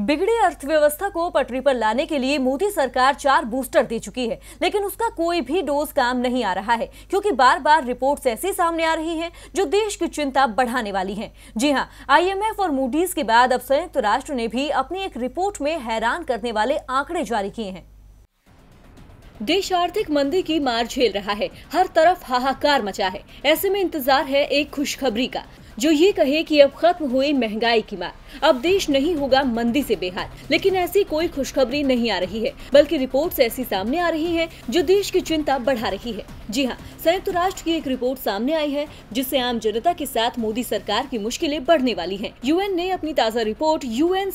बिगड़ी अर्थव्यवस्था को पटरी पर लाने के लिए मोदी सरकार चार बूस्टर दे चुकी है, लेकिन उसका कोई भी डोज काम नहीं आ रहा है, क्योंकि बार बार रिपोर्ट्स ऐसी सामने आ रही हैं जो देश की चिंता बढ़ाने वाली हैं। जी हाँ आईएमएफ और मूडीज के बाद अब संयुक्त राष्ट्र ने भी अपनी एक रिपोर्ट में हैरान करने वाले आंकड़े जारी किए हैं। देश आर्थिक मंदी की मार झेल रहा है, हर तरफ़ हाहाकार मचा है। ऐसे में इंतज़ार है एक खुशखबरी का। जो ये कहे कि अब खत्म हुई महँगाई की मार। अब देश नहीं होगा मंदी से बेहाल, लेकिन ऐसी कोई खुशखबरी नहीं आ रही है, बल्कि रिपोर्ट्स ऐसी सामने आ रही हैं जो देश की चिंता बढ़ा रही है। जी हाँ संयुक्त राष्ट्र की एक रिपोर्ट सामने आई है, जिससे आम जनता के साथ मोदी सरकार की मुश्किलें बढ़ने वाली हैं। यूएन ने अपनी ताज़ा रिपोर्ट यूएन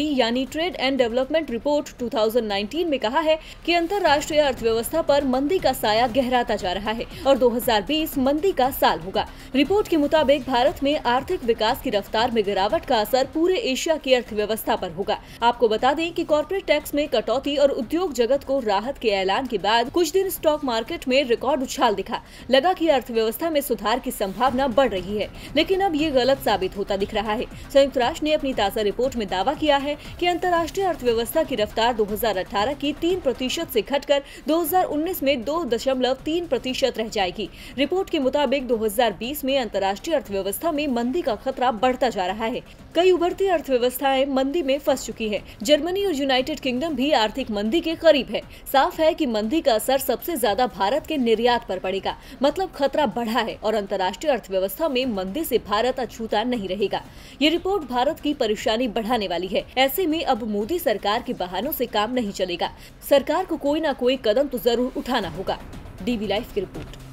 यानी ट्रेड एंड डेवलपमेंट रिपोर्ट 2019 में कहा है कि अंतर्राष्ट्रीय अर्थव्यवस्था पर मंदी का साया गहराता जा रहा है और 2020 मंदी का साल होगा। रिपोर्ट के मुताबिक भारत में आर्थिक विकास की रफ्तार में गिरावट का असर पूरे एशिया की अर्थव्यवस्था पर होगा। आपको बता दें कि कॉर्पोरेट टैक्स में कटौती और उद्योग जगत को राहत के ऐलान के बाद कुछ दिन स्टॉक मार्केट में रिकॉर्ड उछाल दिखा। लगा कि अर्थव्यवस्था में सुधार की संभावना बढ़ रही है, लेकिन अब ये गलत साबित होता दिख रहा है। संयुक्त राष्ट्र ने अपनी ताज़ा रिपोर्ट में दावा किया है की अंतर्राष्ट्रीय अर्थव्यवस्था की रफ्तार 2018 की तीन प्रतिशत से घटकर 2019 में दो दशमलव तीन प्रतिशत रह जाएगी। रिपोर्ट के मुताबिक 2020 में अंतर्राष्ट्रीय अर्थव्यवस्था में मंदी का खतरा बढ़ता जा रहा है। कई उभरती अर्थव्यवस्थाएँ मंदी में फंस चुकी है। जर्मनी और यूनाइटेड किंगडम भी आर्थिक मंदी के करीब है। साफ़ है कि मंदी का असर सबसे ज़्यादा भारत के निर्यात पर पड़ेगा। मतलब खतरा बढ़ा है और अंतर्राष्ट्रीय अर्थव्यवस्था में मंदी से भारत अछूता नहीं रहेगा। ये रिपोर्ट भारत की परेशानी बढ़ाने वाली है। ऐसे में अब मोदी सरकार के बहानों से काम नहीं चलेगा। सरकार को कोई ना कोई कदम तो ज़रूर उठाना होगा। डीबी लाइफ की रिपोर्ट।